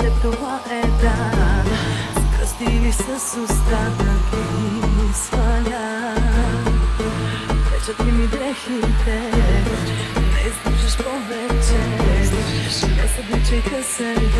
още това е дан Скръстили с устата и сваля Течат ми ми дрехите, не издържаш повече. Не се вличай късен.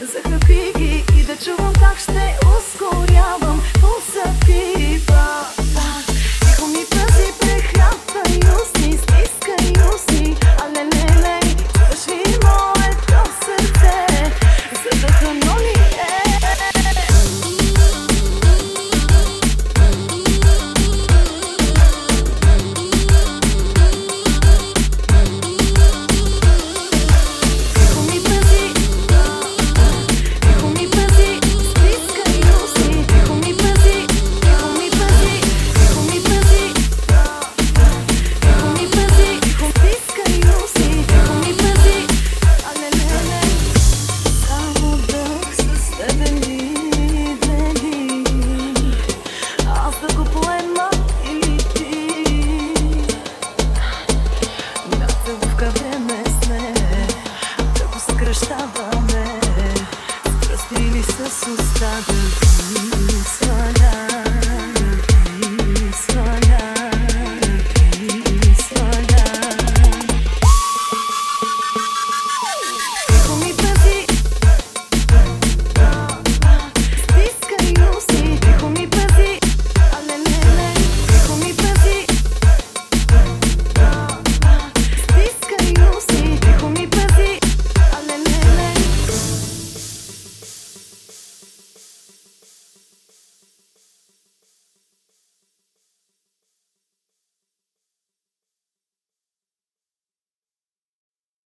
Закрепи ги и да чувам как ще happens